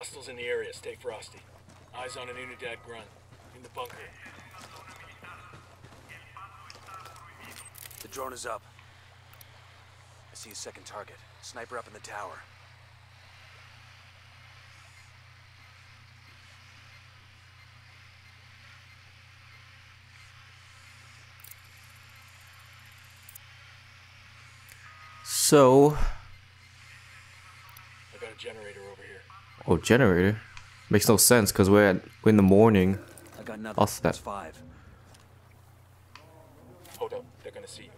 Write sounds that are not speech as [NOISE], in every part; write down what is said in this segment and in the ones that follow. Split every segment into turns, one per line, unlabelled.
Hostiles in the area. Stay frosty. Eyes on an Unidad grunt. In the bunker.
The drone is up. I see a second target. Sniper up in the tower.
So,
I got a generator over here.
Oh, generator makes no sense because we're at we're in the morning.
I got nothing.
What's that?
Five.
Hold up. They're gonna see you.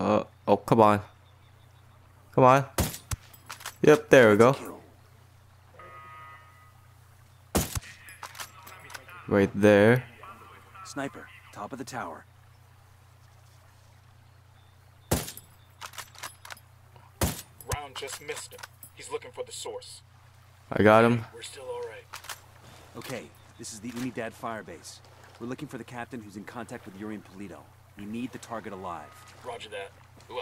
Uh oh, come on, come on. Yep, there we go. Right there.
Sniper, top of the tower.
Round just missed him. He's looking for the source.
I got him.
We're still alright.
Okay, this is the Unidad firebase. We're looking for the captain who's in contact with Yuri and Polito. We need the target alive.
Roger that. Ooh.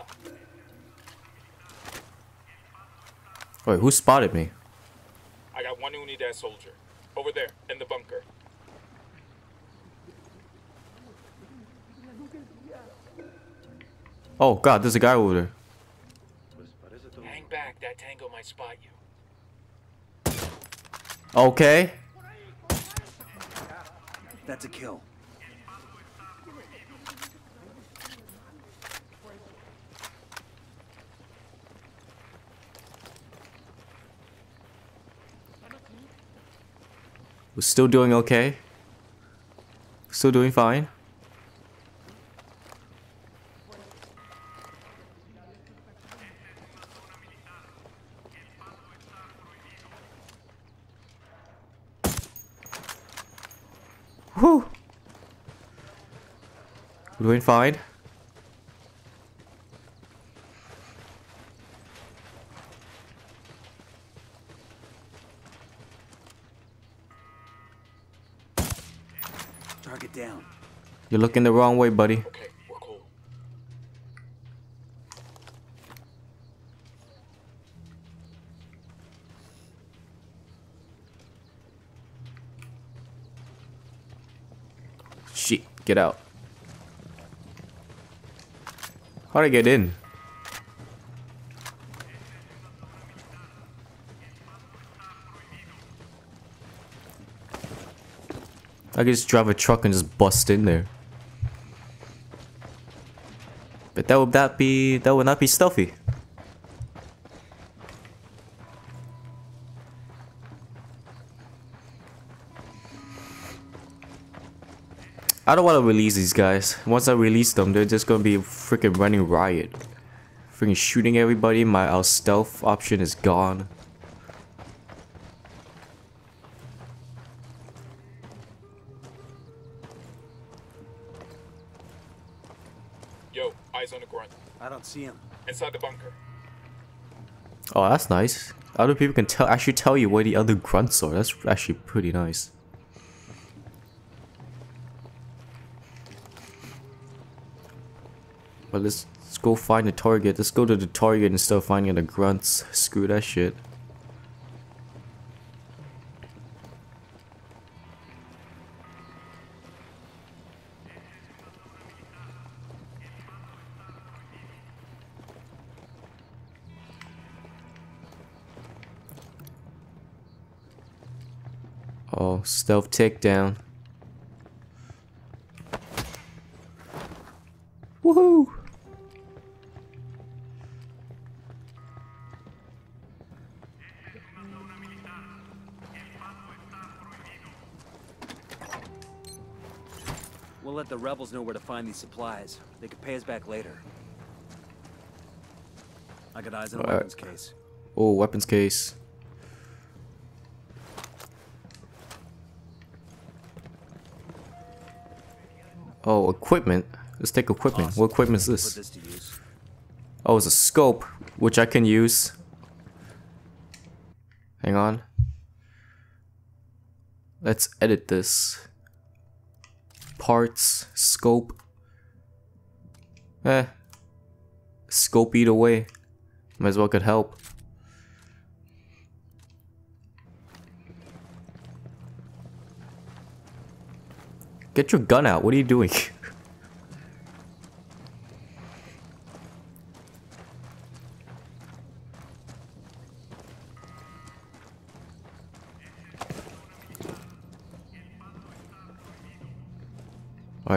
Wait, who spotted me?
I got one Unidad soldier. Over there, in the bunker.
Oh God, there's a guy over there.
Hang back. That tango might spot you.
Okay.
That's a kill.
We're still doing okay. Still doing fine. Whew. We're doing fine.
Target down.
You're looking the wrong way, buddy.
Okay, we're cool.
Shit, get out. How'd I get in? I could just drive a truck and just bust in there. But that would not be that would not be stealthy. I don't want to release these guys. Once I release them, they're just gonna be freaking running riot. Freaking shooting everybody. My our stealth option is gone.
Yo, eyes on the grunt.
I don't see him.
Inside the bunker.
Oh, that's nice. Other people can tell actually tell you where the other grunts are. That's actually pretty nice. But let's, let's go find the target. Let's go to the target instead of finding the grunts. Screw that shit. Oh, stealth takedown.
We'll let the rebels know where to find these supplies. They could pay us back later. I got eyes on a
Alright.
weapons case.
Oh, weapons case. Oh, equipment. Let's take equipment. What equipment is this?
this.
Oh, it's a scope, which I can use. Hang on. Let's edit this. Parts, scope. Eh. Scope either way. Might as well could help. Get your gun out. What are you doing? [LAUGHS]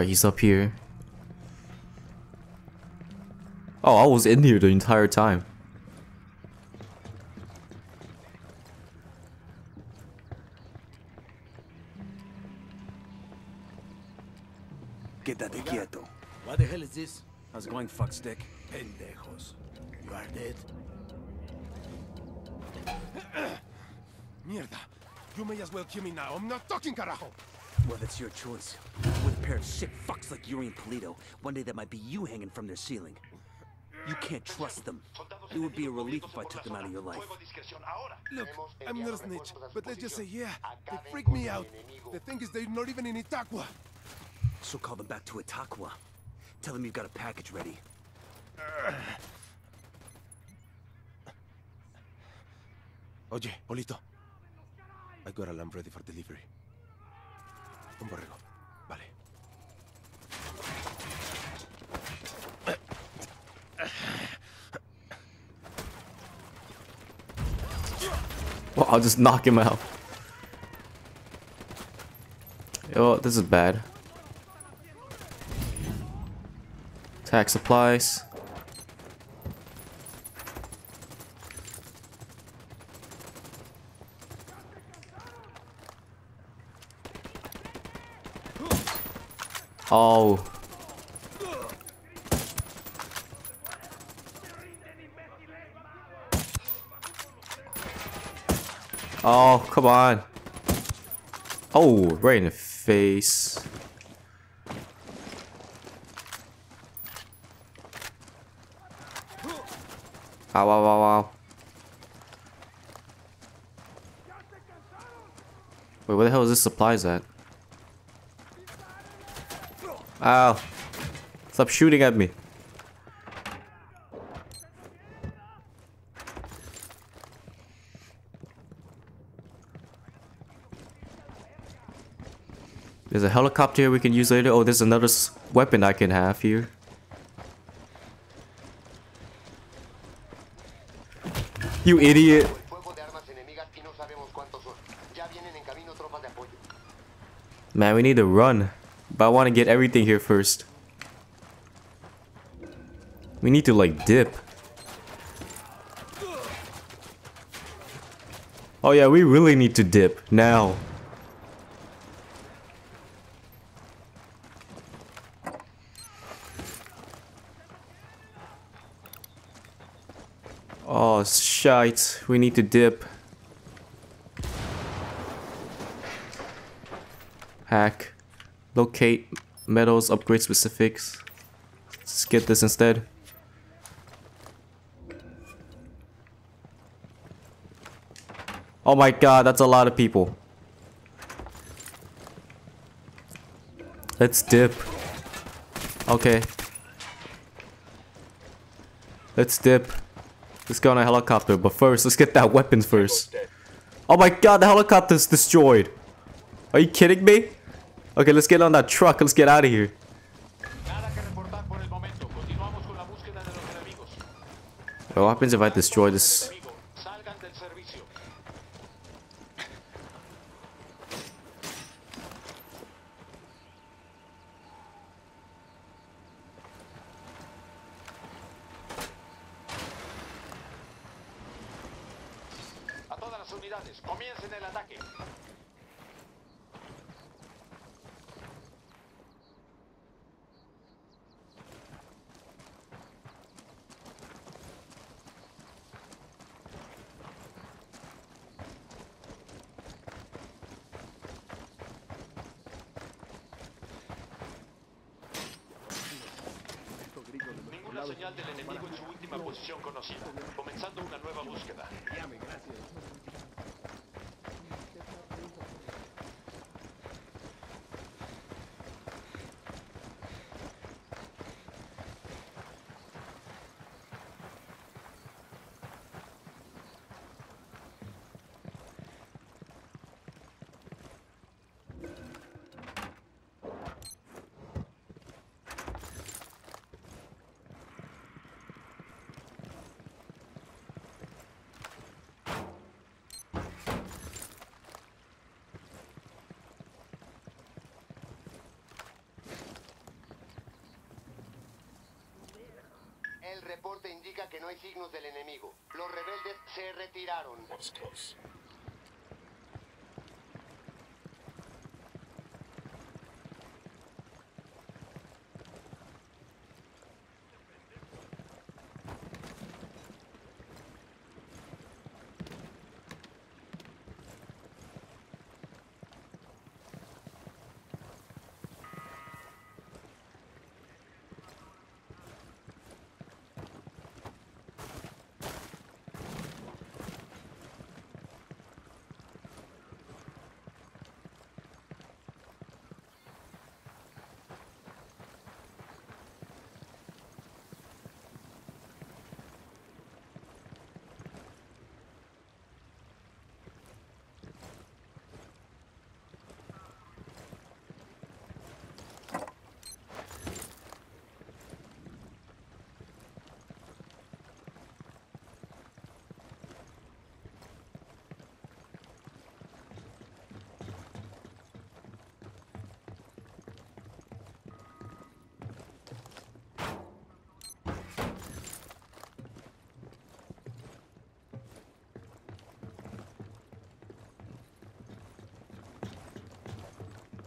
Alright, he's up here. Oh, I was in here the entire time.
Quédate quieto.
What the hell is this?
How's it going, fuckstick?
Pendejos. You are dead. [COUGHS]
Mierda. You may as well kill me now. I'm not talking, carajo.
Well, that's your choice. With a pair of sick fucks like Yuri and Polito, one day that might be you hanging from their ceiling. You can't trust them. It would be a relief if I took them out of your life.
Look, I'm not a snitch, but let's just say, yeah, they freak me out. The thing is, they're not even in Itacua.
So call them back to Itacua. Tell them you've got a package ready. [SIGHS]
Oye, Polito. I got a lamb ready for delivery. Un borrego.
I'll just knock him out. Oh, this is bad. Attack supplies. Oh. Oh, come on. Oh, right in the face. Ow, ow, ow, ow. Wait, where the hell is this supplies at? Ow. Stop shooting at me. There's a helicopter we can use later. Oh, there's another weapon I can have here. You idiot. Man, we need to run. But I want to get everything here first. We need to like dip. Oh yeah, we really need to dip now. Oh shite, we need to dip. Hack. Locate metals, upgrade specifics. Let's get this instead. Oh my god, that's a lot of people. Let's dip. Okay. Let's dip. Let's go on a helicopter, but first, let's get that weapons first. Oh my god, the helicopter's destroyed. Are you kidding me? Okay, let's get on that truck. Let's get out of here. What happens if I destroy this?
Señal del enemigo en su última posición conocida. Comenzando una nueva búsqueda.
El reporte indica que no hay signos del enemigo. Los rebeldes se retiraron.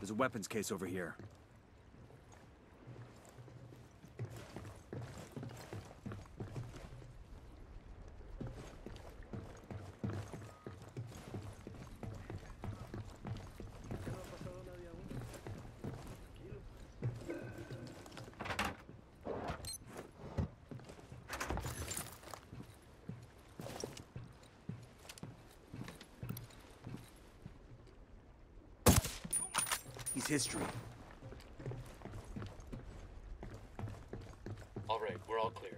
There's a weapons case over here. He's history.
All right, we're all clear.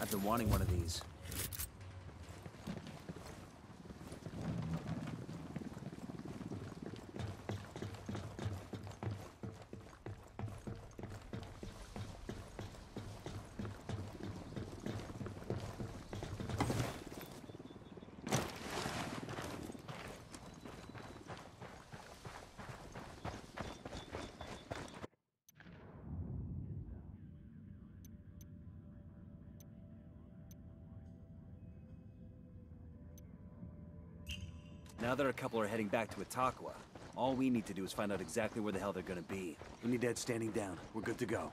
I've been wanting one of these. Now that a couple are heading back to Itacua, all we need to do is find out exactly where the hell they're gonna be. We need to standing down. We're good to go.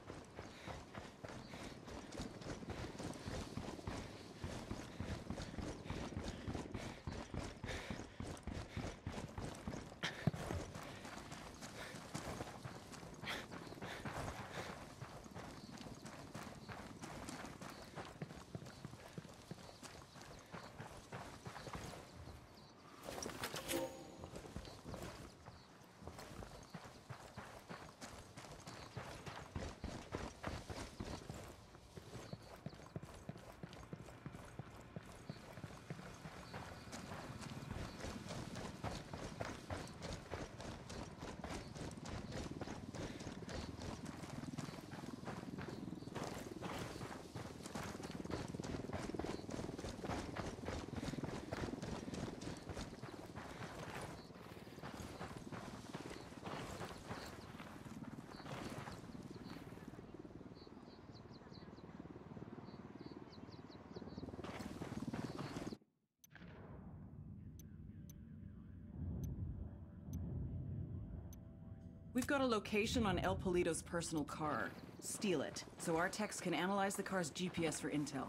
We've got a location on El Polito's personal car. Steal it, so our techs can analyze the car's GPS for intel.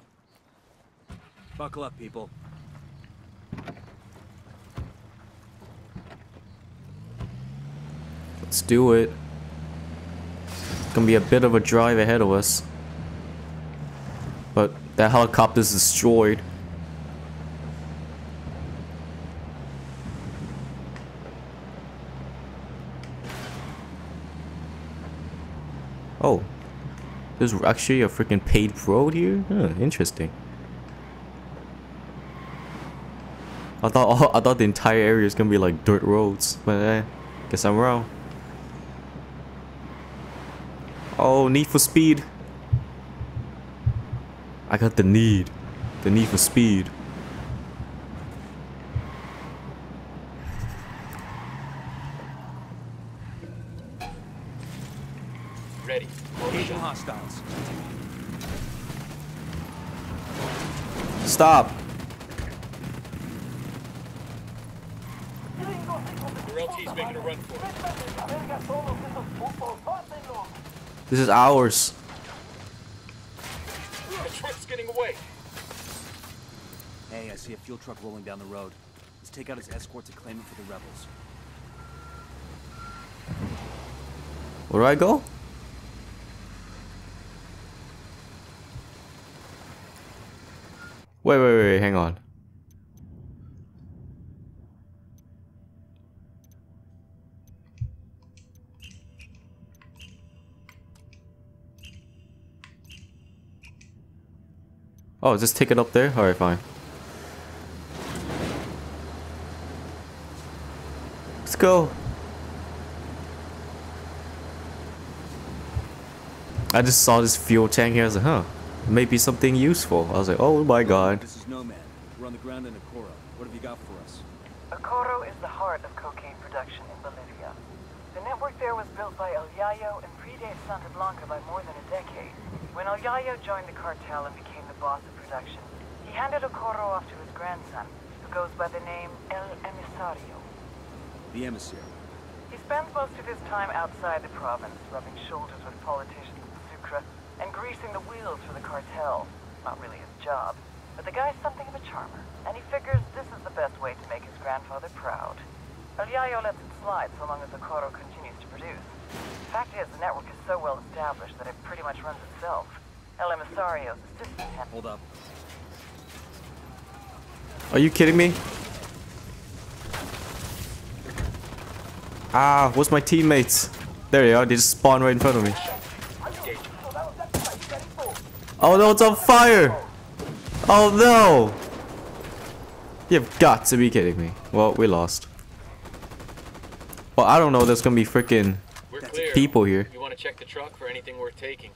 Buckle up, people.
Let's do it. It's gonna be a bit of a drive ahead of us. But that helicopter's destroyed. Oh. There's actually a freaking paved road here? Huh, interesting. I thought all, I thought the entire area is gonna be like dirt roads, but eh, guess I'm wrong. Oh, need for speed. I got the need. The need for speed.
Ready. Call the
Engaging
shot.
hostiles.
Stop.
Your LT's making a run for it.
This is ours.
The truck's getting away.
Hey, I see a fuel truck rolling down the road. Let's take out his escort to claim it for the rebels.
Where do I go? Wait, wait, wait, hang on. Oh, just take it up there? Alright, fine. Let's go. I just saw this fuel tank here. I was like, huh, maybe something useful. I was like, oh my god.
This is Nomad. We're on the ground in Ocoro. What have you got for us?
Ocoro is the heart of cocaine production in Bolivia. The network there was built by El Yayo and predates Santa Blanca by more than a decade. When El Yayo joined the cartel and became the boss of production, he handed Ocoro off to his grandson, who goes by the name El Emisario.
The emissary.
He spends most of his time outside the province, rubbing shoulders with politicians in Sucre and greasing the wheels for the cartel. Not really his job, but the guy's something of a charmer, and he figures this is the best way to make his grandfather proud. El Yayo lets it slide so long as Ocoro continues to produce. Fact is, the network is so well established that it pretty much runs itself. El Emisario's assistant hand-
Hold up.
Are you kidding me? Ah, what's my teammates? There they are, they just spawned right in front of me. Oh no, it's on fire! Oh no! You've got to be kidding me. Well, we lost. Well, I don't know, there's gonna be freaking
We're clear.
people here.
You want to check the truck for anything worth taking?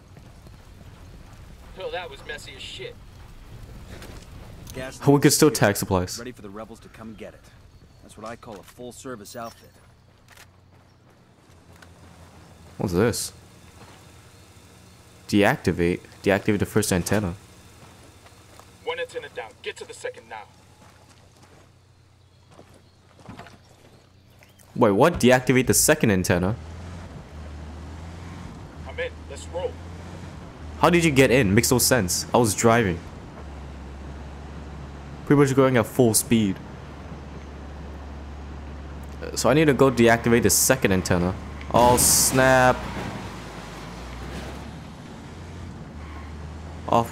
Oh, that was messy as shit.
Gas
We could still
here.
tag supplies.
Ready for the rebels to come get it. That's what I call a full-service outfit.
What's this? Deactivate. Deactivate the first antenna.
One antenna down. Get to the second now.
Wait, what? Deactivate the second antenna?
I'm in. Let's roll.
How did you get in? Makes no sense. I was driving. Pretty much going at full speed. So I need to go deactivate the second antenna. Oh snap.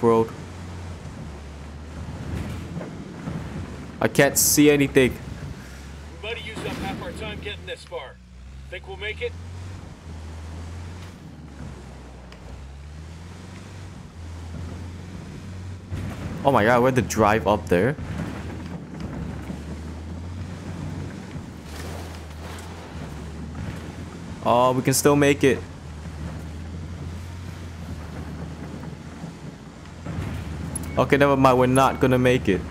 Off-road. I can't see anything.
We might have used up half our time getting this far. Think we'll make it?
Oh my god, we had to drive up there. Oh, we can still make it. Okay, never mind. We're not gonna make it.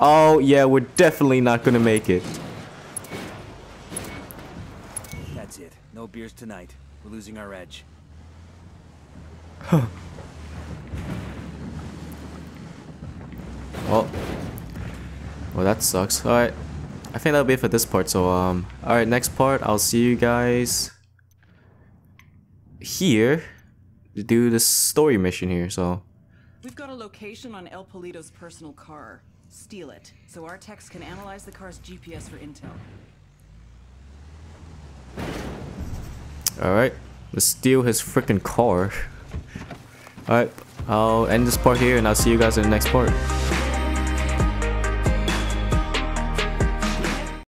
Oh, yeah, we're definitely not gonna make it.
That's it. No beers tonight. We're losing our edge. Huh.
Well, well, that sucks. All right, I think that'll be it for this part. So, um, all right, next part, I'll see you guys here to do the story mission here. So,
We've got a location on El Polito's personal car. Steal it, so our techs can analyze the car's GPS for intel.
all right, let's steal his freaking car. [LAUGHS] All right, I'll end this part here, and I'll see you guys in the next part.